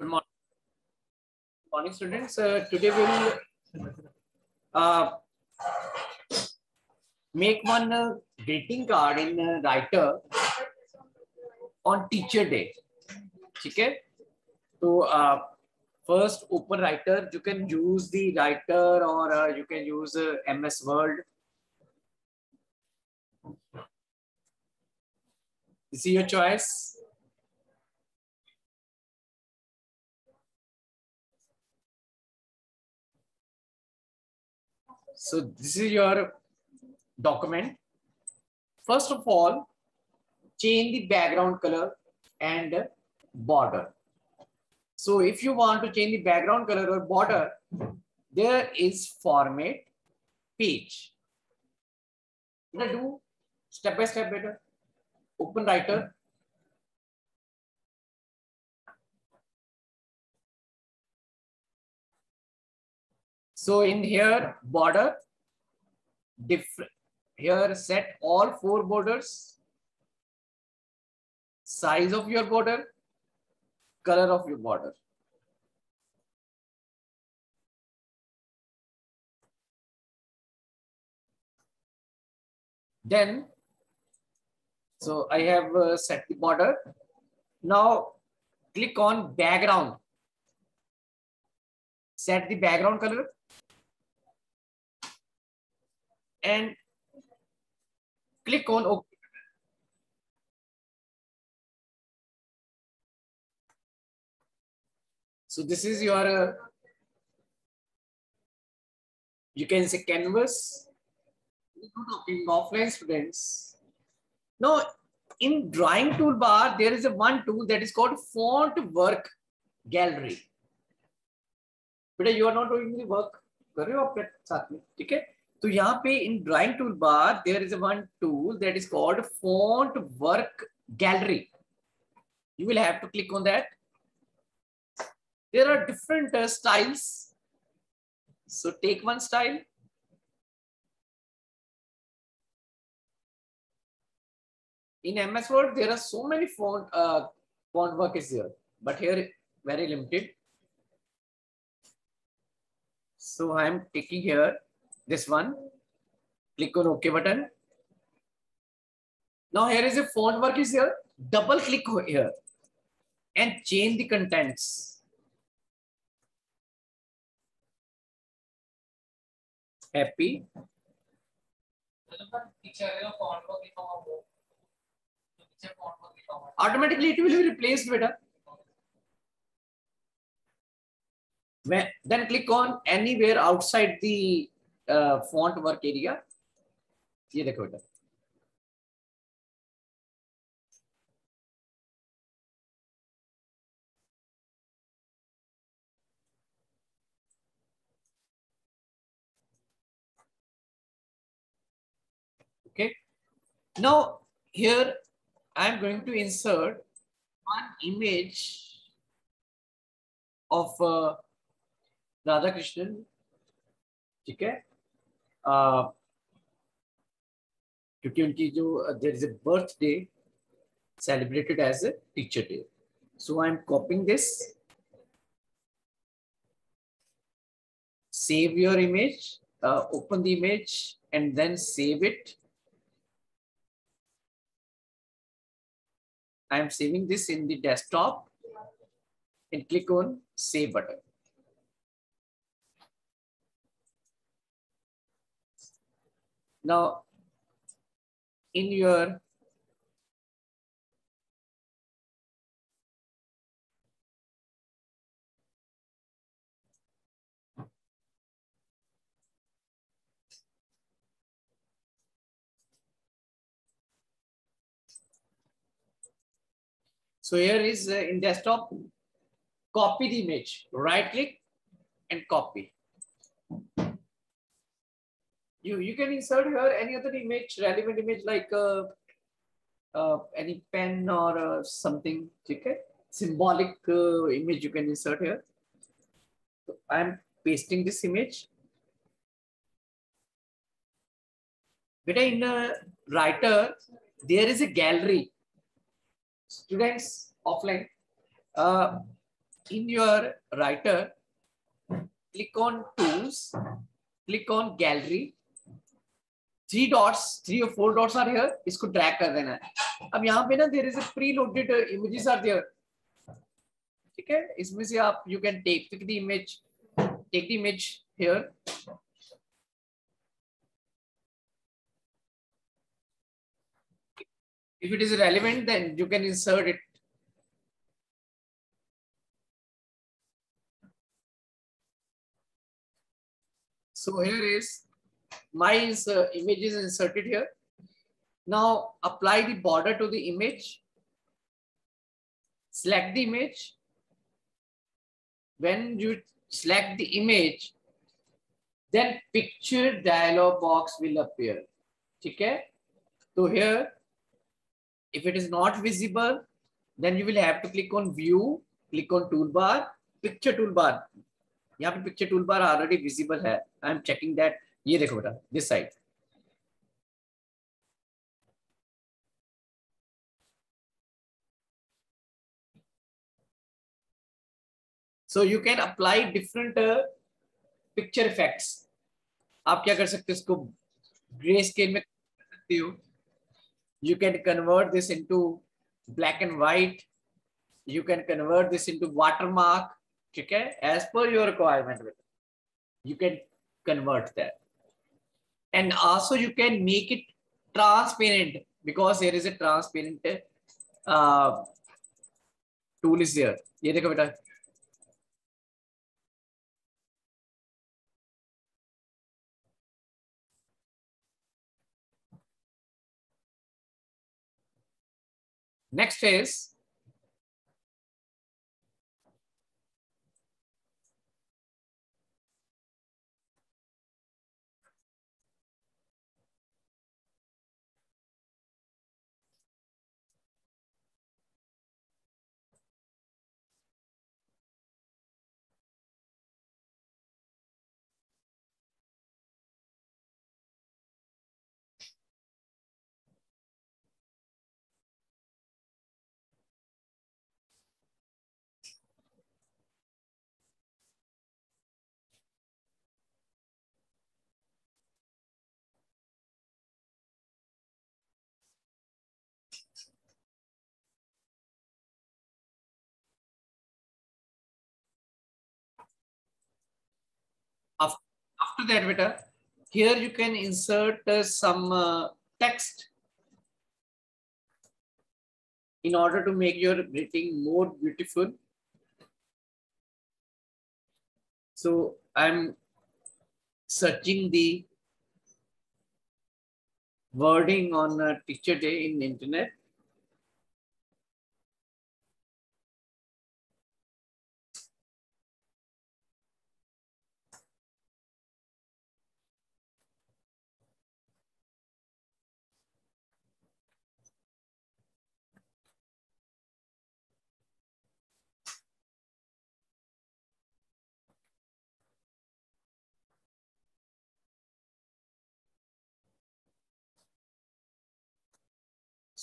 Good morning. Good morning, students. Uh, today we'll uh, make one uh, greeting card in uh, writer on teacher day. Okay. So uh, first open writer, you can use the writer or uh, you can use uh, MS Word. This is your choice. So this is your document. First of all, change the background color and border. So if you want to change the background color or border, there is format page. What do step by step better. Open writer. So in here, border, different. Here, set all four borders, size of your border, color of your border. Then, so I have uh, set the border. Now, click on background. Set the background color and click on OK. So this is your, uh, you can say canvas. Talking offline students. Now, in drawing toolbar, there is a one tool that is called font work gallery. But you are not doing the work. Kar rahe ho aapke saath mein. तो यहाँ पे इन drawing tool bar there is one tool that is called font work gallery you will have to click on that there are different uh, styles so take one style in ms word there are so many font uh, font work is there but here very limited so i am taking here this one. Click on ok button. Now here is a font work is here. Double click here. And change the contents. Happy. Automatically it will be replaced beta. When, then click on anywhere outside the uh, font work area. Area ये देखो बेटा okay. Now here i am going to insert one image of uh, Radhakrishnan okay. क्योंकि उनकी जो there is A birthday celebrated as a teacher day so I am कॉपिंग this save your image uh, open the image and then save it i am saving this in the desktop and click on save button Now, in your So here is uh, in desktop, copy the image, right click and copy you you can insert here any other image relevant image like uh, uh, any pen or uh, something okay symbolic uh, image you can insert here. So i'm pasting this image. But in a writer there is a gallery. Students offline. Uh, in your writer, click on tools, click on gallery. Three dots three और four dots are here इसको track कर देना है। अब यहाँ पे ना there is a preloaded images are there ठीक है? इसमें से आप you can take pick the image take the image here if it is relevant, then you can insert it. So here is my uh, image is inserted here. Now apply the border to the image. Select the image. When you select the image, then picture dialog box will appear. Okay. So here, if it is not visible, then you will have to click on view, click on toolbar, picture toolbar. यहाँ पे picture tool bar already visible है I am checking that ये देखो बेटा this side so you can apply different picture effects आप क्या कर सकते हो इसको ग्रे स्केल में कर सकते हो। You can convert this into black and white you can convert this into watermark. ठीक है? As per your requirement you can convert that. and also you can make it transparent because there is a transparent uh, tool is there ये देखो बेटा next is After that, beta, here you can insert uh, some uh, text in order to make your writing more beautiful. So I'm searching the wording on uh, teacher day in internet.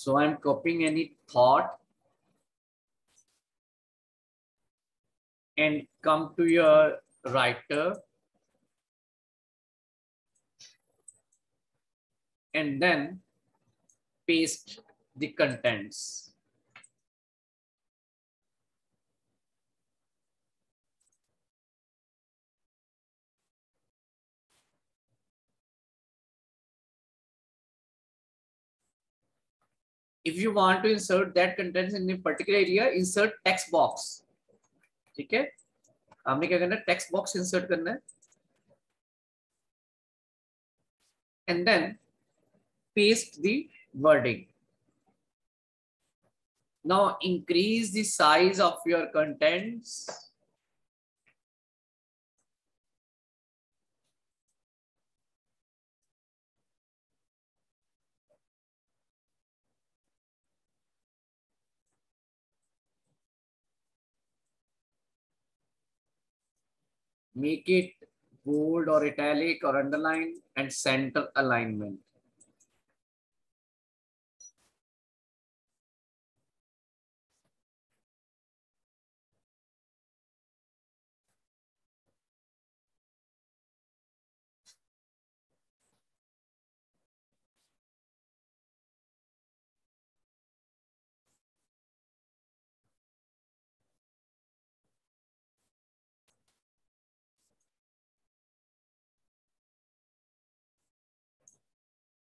So I'm copying any thought and come to your writer and then paste the contents. if you want to insert that contents in a particular area, insert text box. ठीक है हमने क्या करना है text box insert करना है and then paste the wording. Now increase the size of your contents. make it bold or italic or underline and center alignment.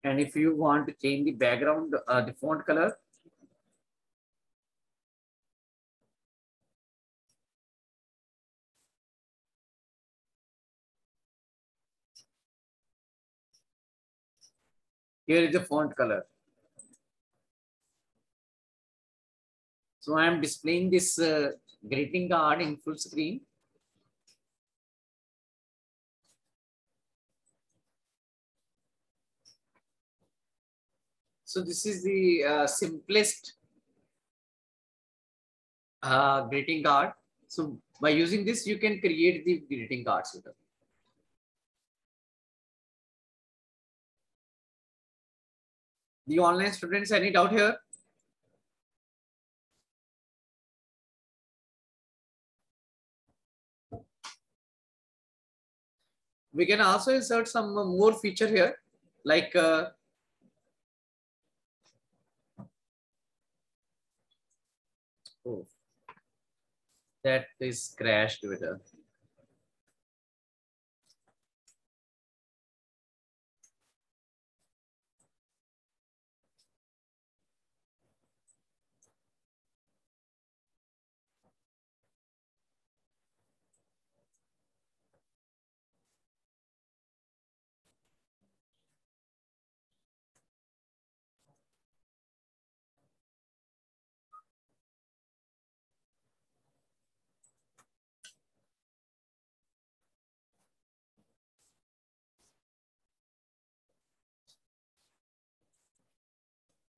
And if you want to change the background, uh, the font color, here is the font color. So I am displaying this uh, greeting card in full screen. So this is the uh, simplest uh, greeting card. So by using this, you can create the greeting cards. The online students, any doubt here? We can also insert some more feature here, like uh, that is crashed with a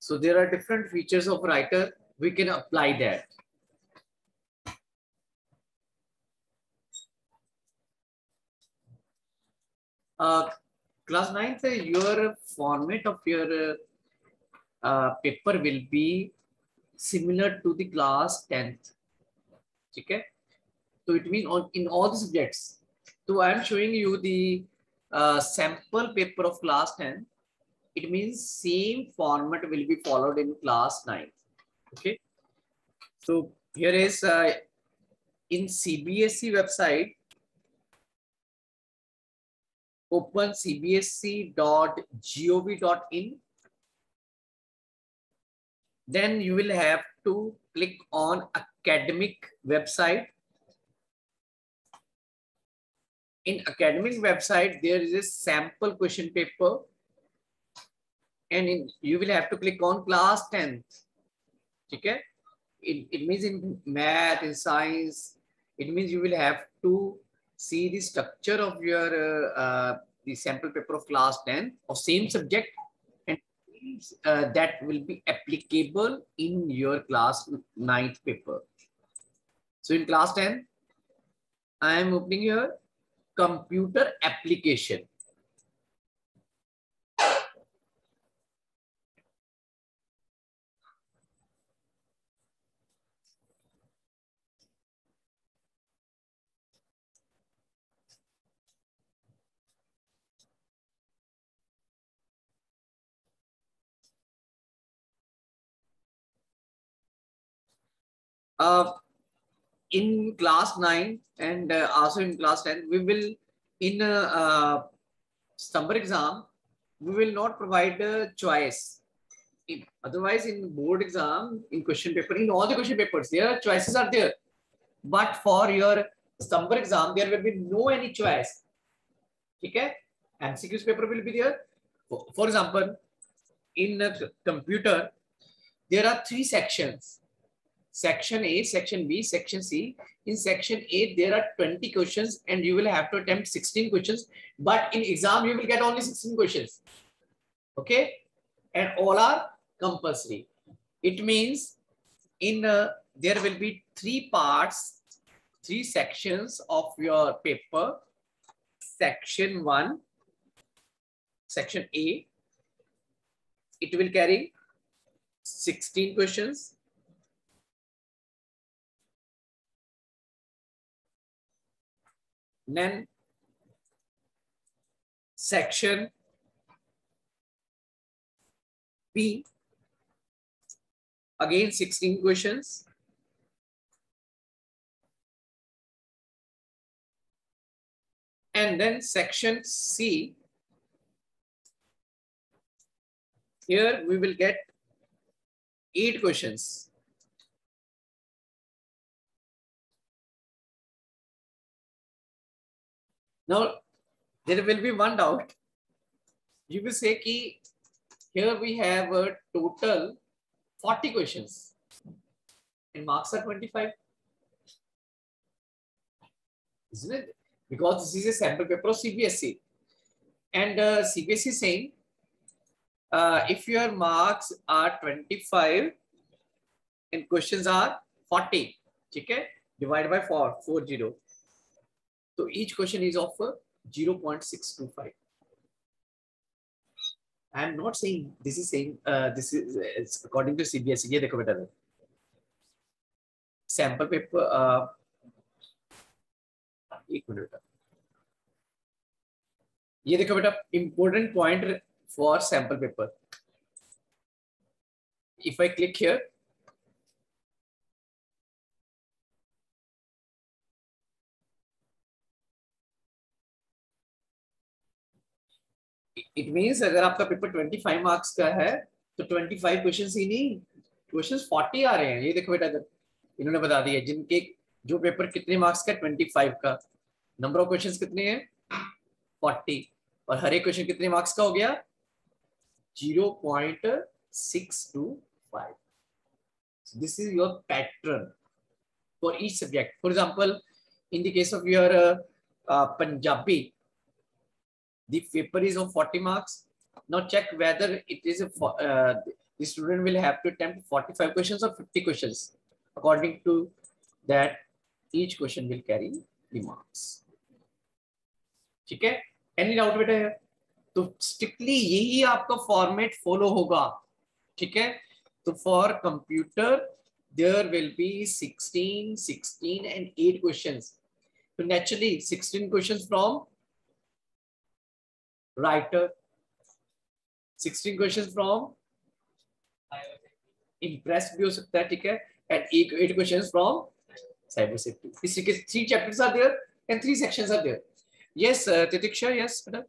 So there are different features of writer. We can apply that. Uh, class 9th, your format of your uh, paper will be similar to the class 10th. Okay? So it means on, in all the subjects. So I am showing you the uh, sample paper of class 10. It means same format will be followed in class 9. Okay. So here is uh, in CBSE website, open cbse.gov.in. Then you will have to click on academic website. In academic website, there is a sample question paper. And in, you will have to click on class 10th. Okay? It, it means in math, in science, it means you will have to see the structure of your uh, uh, the sample paper of class 10 or same subject and uh, that will be applicable in your class 9th paper. So in class 10, I am opening your computer application. Uh, in class 9 and uh, also in class 10, we will, in a uh, summer exam, we will not provide a choice. If, otherwise, in board exam, in question paper, in all the question papers, there are choices are there. But for your summer exam, there will be no any choice. Okay? MCQs paper will be there. For, for example, in a computer, there are three sections section A, section B, section C. In section A, there are 20 questions and you will have to attempt 16 questions. But in exam, you will get only 16 questions. Okay. And all are compulsory. It means in uh, there will be three parts, three sections of your paper. Section 1, section A, it will carry 16 questions then section B, again 16 questions. And then section C, here we will get eight questions. Now, there will be one doubt. You will say ki here we have a total 40 questions and marks are 25. Isn't it? Because this is a sample paper of CBSE. And uh, CBSE is saying uh, if your marks are 25 and questions are 40, okay, divide by 4, 4 0. So each question is of 0.625. I am not saying this is saying uh, this is it's according to CBSE. ये देखो बेटा sample paper uh, एक minute बेटा ये देखो बेटा important point for sample paper. If I click here, it means अगर आपका पेपर 25 मार्क्स का है तो 25 क्वेश्चन ही नहीं क्वेश्चंस 40 आ रहे हैं। ये देखो बेटा इन्होंने बता दिया जिनके जो पेपर कितने मार्क्स का 25 का। नंबर ऑफ़ क्वेश्चंस कितने हैं? 40 और हर एक क्वेश्चन कितने मार्क्स का हो गया? 0.625 so this is your pattern for each subject. For example in the case of your uh, uh, punjabi the paper is of 40 marks. Now check whether it is a, uh, the student will have to attempt 45 questions or 50 questions. According to that, each question will carry the marks. ठीक है any doubt बेटा है तो strictly यही आपका format follow होगा ठीक है तो for computer there will be 16 16 and 8 questions so naturally 16 questions from writer. 16 questions from Impress Biosecta, and 8 questions from cyber safety. This three chapters are there and three sections are there. Yes, uh, Titiksha, yes, madam.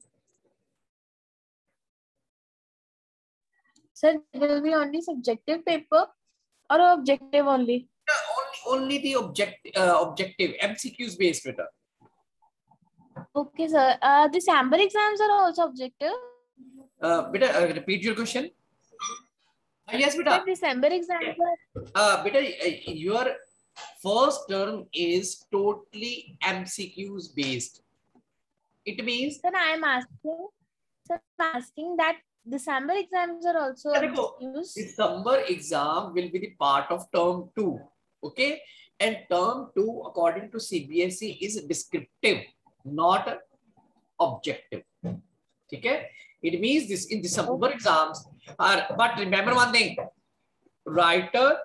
Sir, will be only subjective paper or objective only? Only, only the object, uh, objective, MCQs based paper. Okay, sir. Uh, the sample exams are also objective. Uh, beta, uh, repeat your question. Uh, yes, beta. The December exams are. Uh, beta, uh, your first term is totally MCQs based. It means. Sir, I am asking. Sir, I'm asking that December exams are also MCQs. December exam will be the part of term two. Okay, and term two, according to CBSE, is descriptive not objective. Okay? It means this in December exams are, but remember one thing, writer,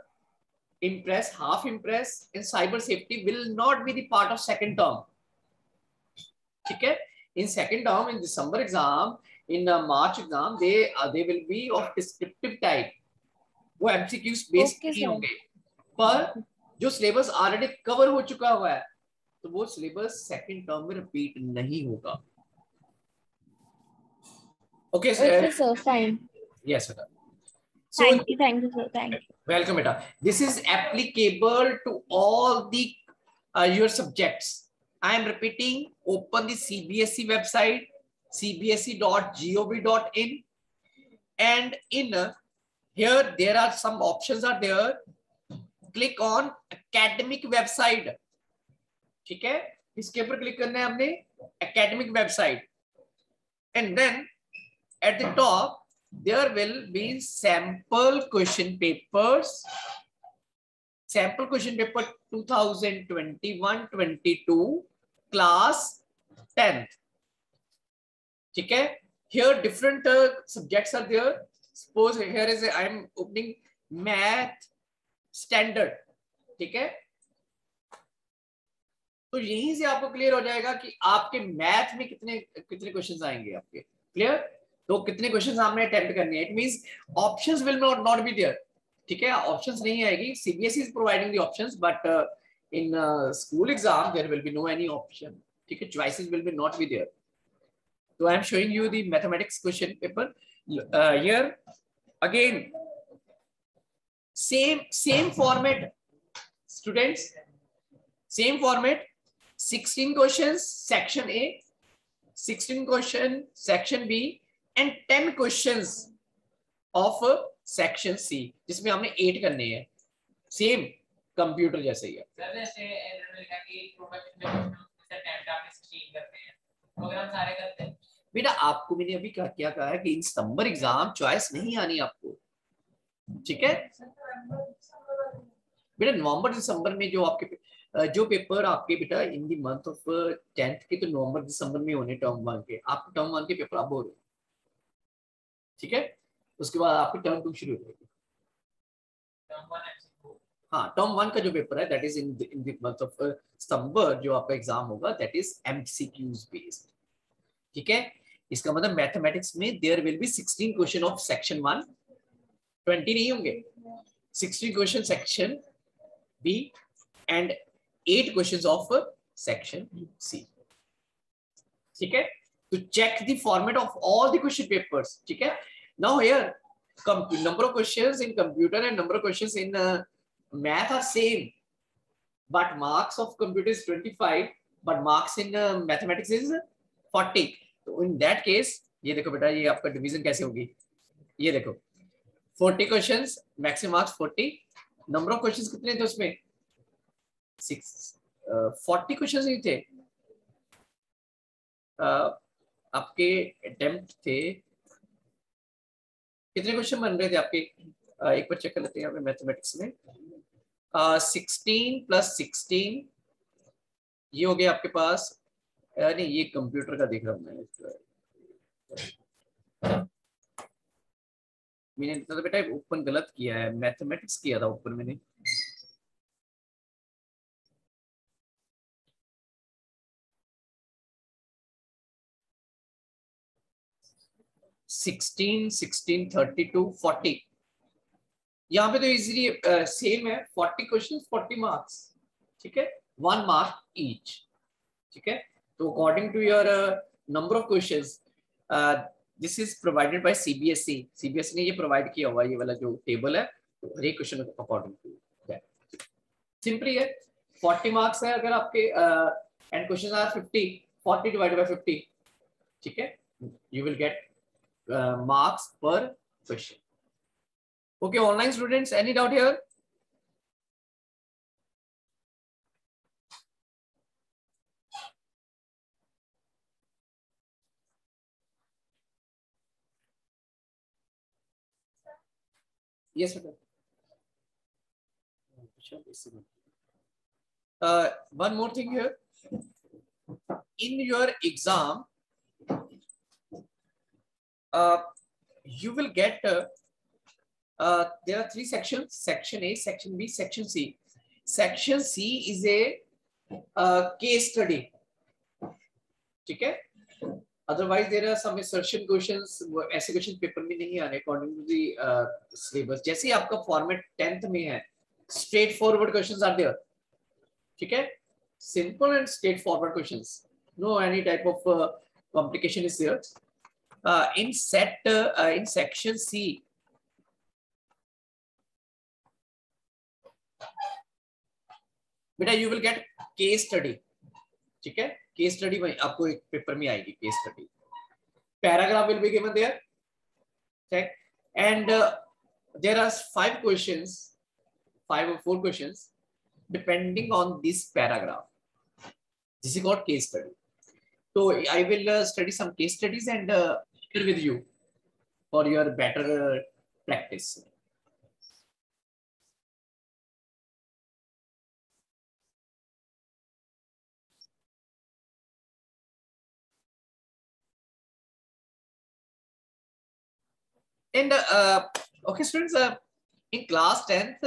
impress, half impress, and cyber safety will not be the part of second term. Okay? In second term, in December exam, in uh, March exam, they uh, they will be of descriptive type. वो MCQs based okay, होंगे पर जो syllabus already cover हो चुका हुआ है तो वो सिलेबस सेकेंड टर्म में रिपीट नहीं होगा। Okay sir sir fine yes sir thank you thank you sir thank you welcome बेटा this is applicable to all the your subjects I am repeating open the CBSE website cbse.gov.in and in uh, here there are some options are there. Click on academic website. ठीक है इसके ऊपर click करना है हमने academic website and then at the top there will be sample question papers sample question paper 2021-22 class 10th ठीक है different uh, subjects are there suppose here is a, i'm opening math standard ठीक है तो यहीं से आपको clear हो जाएगा कि आपके मैथ में कितने कितने क्वेश्चन आएँगे आपके। क्लियर तो कितने क्वेश्चन आपने अटेम्प्ट करने it means options will not not be there ठीक है? ऑप्शंस नहीं आएगी। CBSE is providing the options but in school exam there will be no any option ठीक है? Choices will be not be there तो I am showing you the mathematics question paper here Again, same, same format, students, same format, 16 questions, section A, 16 question, section B, and 10 questions of section C, जिसमें हमने 8 करने हैं. Same computer जैसे ही है. Sir जैसे enrol का कि product में टेंट आपने 16 करते हैं. तो अगर हम सारे करते हैं बेटा आपको मैंने अभी क्या क्या कहा है कि इन सितंबर एग्ज़ाम चॉइस नहीं आनी आपको ठीक है बेटा नवंबर दिसंबर में जो आपके जो पेपर आपके बेटा in the month of tenth के तो नवंबर दिसंबर में होने टर्म वन के। आप टर्म वन के पेपर अब हो रहे ठीक है? उसके बाद आपकी टर्म टू शुरू हो जाएगी। टर्म 1 एमसीक्यू हाँ टर्म वन का जो पेपर है that is in in the month of सितंबर जो आपका एग्ज़ाम होगा दैट इज़ एमसीक्यूज बेस्ड ठीक है? इसका मतलब मैथमेटिक्स में there will be 16 question of section one 20 नहीं होंगे। 16 question section B and 8 questions of section C ठीक है to check the format of all the question papers ठीक है now here number of questions in computer and number of questions in uh, math are same but marks of computer is 25 but marks in uh, mathematics is 40 तो in that case ये देखो बेटा ये आपका division कैसे होगी ये देखो 40 questions maximum marks 40 number of questions कितने थे उसमें सिक्स फोर्टी क्वेश्चंस ही थे। Uh, आपके अटेम्प्ट थे। कितने क्वेश्चन बन रहे थे आपके? Uh, एक बार चेक कर लेते हैं यहाँ मैथमेटिक्स में। सिक्सटीन प्लस सिक्सटीन ये हो गया आपके पास। नहीं ये कंप्यूटर का देख रहा हूँ मैं मैंने तो बेटा ओपन गलत किया है। मैथमेटिक्स किया था ऊपर मैंने। Sixteen sixteen thirty two forty यहाँ पे तो इजीली सेम है. फोर्टी क्वेश्चन फोर्टी मार्क्स ठीक है? वन मार्क ईच ठीक है? तो according to your number of questions this is provided by CBSE CBSE ने ये प्रोवाइड किया हुआ ये वाला जो टेबल है तो हर एक क्वेश्चन अकॉर्डिंग टू सिंपली है 40 मार्क्स है अगर आपके and question are 50 40 divided by 50 ठीक है? You will get uh, marks per question. Okay, online students, any doubt here? Yes, sir. Uh, one more thing here. In your exam, uh, you will get uh, uh, there are three sections. Section a section b section c. Section c is a uh, case study. ठीक है? Otherwise there are some insertion question ऐसे question paper में नहीं आने according to the syllabus जैसे आपका format tenth में है straight forward question are there ठीक है? Simple and straight forward question no any type of complication is there in set in section C बेटा you will get case study ठीक है case study में आपको एक पेपर में आएगी case study paragraph will be given there check and uh, there are five questions five or four questions depending on this paragraph this is called case study so i will uh, study some case studies and uh, share with you for your better uh, practice And uh, okay, students, uh, in class 10th,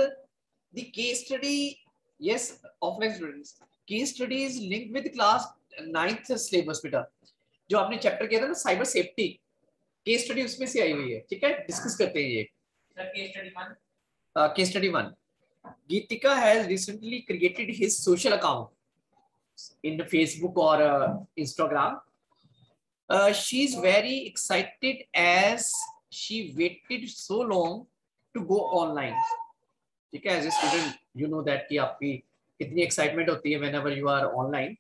the case study, yes, offline students, case study is linked with class 9th syllabus बेटा जो आपने chapter किया था ना cyber safety case study उसमें से आई हुई है ठीक है? डिस्कस करते हैं ये। Case study one Geetika has recently created his social account in Facebook और Instagram she is very excited as she waited so long to go online ठीक है as a student you know that की आपकी कितनी excitement होती है whenever you are online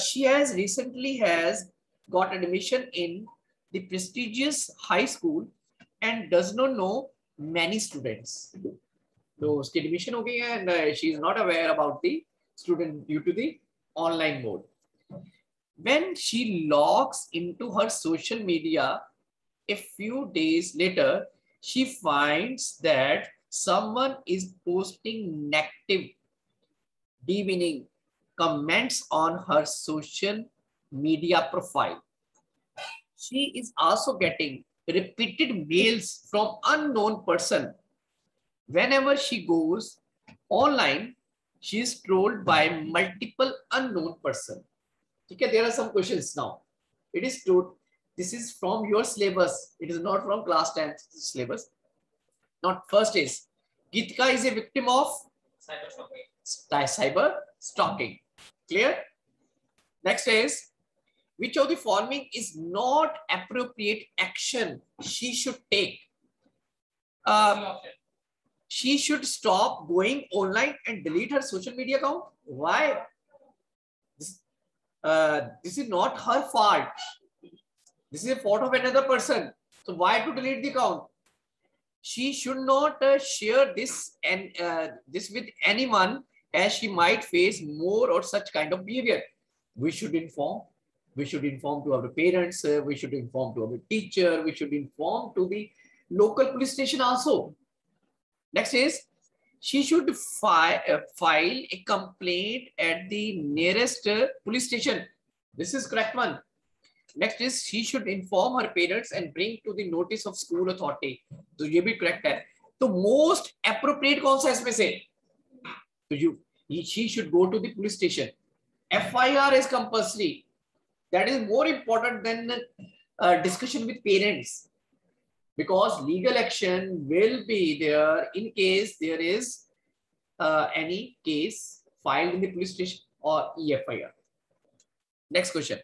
she has recently has got admission in the prestigious high school and does not know many students. So उसकी admission हो गई है and uh, she is not aware about the student due to the online mode. When she logs into her social media, a few days later, she finds that someone is posting negative, demeaning comments on her social media profile. She is also getting repeated mails from unknown person. Whenever she goes online, she is trolled by multiple unknown person. Okay, there are some questions now. It is told, this is from your syllabus. It is not from class 10 syllabus. Not first is, Gitika is a victim of cyber shopping. cyber stalking. Clear? Next is, which of the following is not appropriate action she should take? Option. she should stop going online and delete her social media account. Why? This, uh, this is not her fault. This is a fault of another person. So why to delete the account? She should not uh, share this and uh, this with anyone as she might face more or such kind of behavior. We should inform We should inform to our parents. uh, we should inform to our teacher. We should inform to the local police station also. Next is she should fi- uh, file a complaint at the nearest uh, police station. This is correct one. Next is she should inform her parents and bring to the notice of school authority. तो ये भी correct है. तो most appropriate कौन सा इसमें से? So you she should go to the police station. FIR is compulsory. That is more important than uh, discussion with parents because legal action will be there in case there is uh, any case filed in the police station or EFIR. Next question.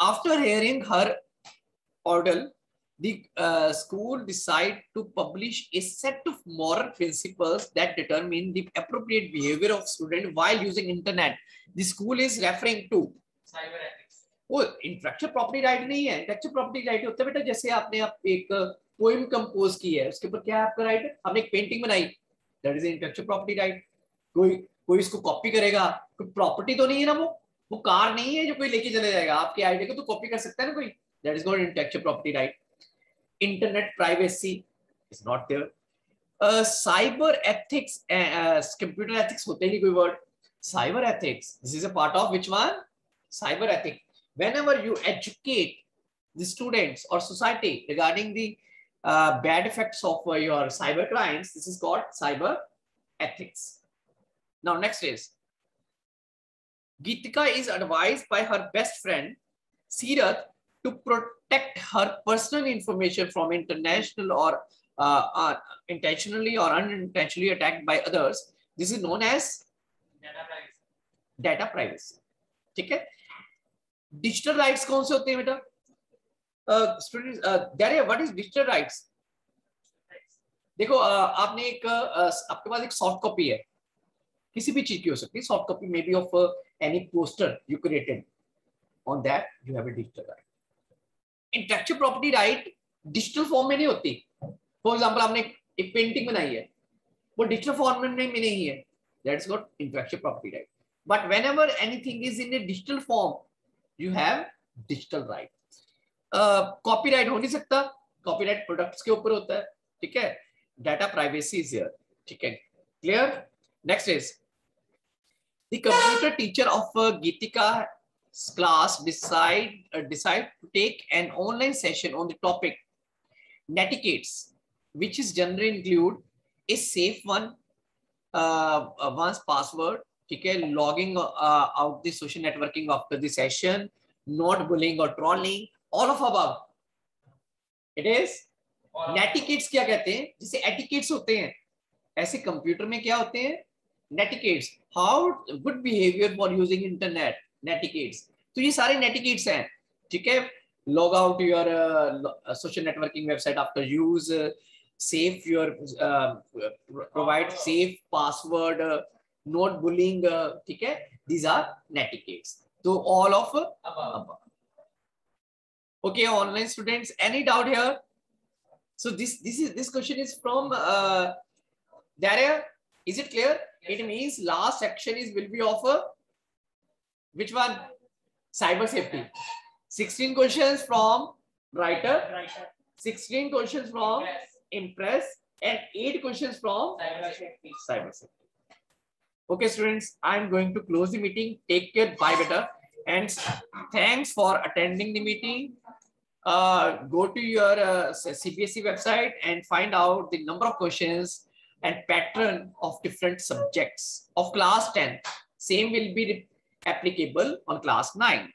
After hearing her order, the uh, school decide to publish a set of moral principles that determine the appropriate behavior of student while using internet. The school is referring to वो intellectual property right नहीं है intellectual property right होता है बेटा जैसे आपने आप एक पोएम कंपोज की है, उसके ऊपर क्या है आपका राइट आपने एक पेंटिंग बनाई। That is intellectual property right कोई कोई इसको कॉपी करेगा, कोई प्रॉपर्टी तो नहीं है ना वो? वो कार नहीं है जो कोई लेके चले जाएगा। आपके आइडिया को तो कॉपी कर सकता है ना कोई? That is not intellectual property right internet privacy is not there cyber ethics computer ethics होते नहीं कोई word cyber ethics this is a part of which one cyber ethics whenever you educate the students or society regarding the uh, bad effects of uh, your cyber crimes this is called cyber ethics. Now next is Gitika is advised by her best friend Sirat to protect her personal information from international or uh, uh, intentionally or unintentionally attacked by others. This is known as Data privacy. data privacy ठीक है? Digital rights कौन से होते हैं बेटा? Student there what is digital rights देखो uh, आपने एक uh, आपके पास एक सॉफ्ट कॉपी है। किसी भी चीज़ की हो सकती है। Soft copy may be of any poster you created on that you have a digital right intellectual property right digital form में नहीं होती। फॉर एग्ज़ाम्पल आपने एक, पेंटिंग बनाई है। वो डिजिटल फॉर्म में नहीं है। That is not intellectual property right but whenever anything is in a digital form you have digital right uh, copyright हो नहीं सकता copyright products के ऊपर होता है ठीक है data privacy is here ठीक है clear next is the computer teacher of uh, Geetika's class decide uh, decide to take an online session on the topic netiquettes which is generally include a safe one uh, uh, once password ठीक है logging out the social networking after the session not bullying और trolling all of above it is netiquettes क्या कहते हैं? जैसे etiquettes होते हैं। ऐसे कंप्यूटर में क्या होते हैं? Netiquettes how good behaviour for using internet netiquettes तो ये सारे नेटिकेट्स हैं। ठीक है? Log out to your uh, social networking website after use. Uh, safe your uh, provide safe password. uh, not bullying uh, okay these are etiquettes so all of uh, Above. above. okay online students any doubt here so this this is this question is from uh Daria is it clear Yes, it means last section is will be of a which one cyber safety 16 questions from writer Right. 16 questions from Press. impress and 8 questions from Cyber safety. cyber safety. Okay, students, I'm going to close the meeting. Take care. Bye, better. And thanks for attending the meeting. Uh, go to your uh, CBSE website and find out the number of questions and pattern of different subjects of class 10. Same will be applicable on class 9.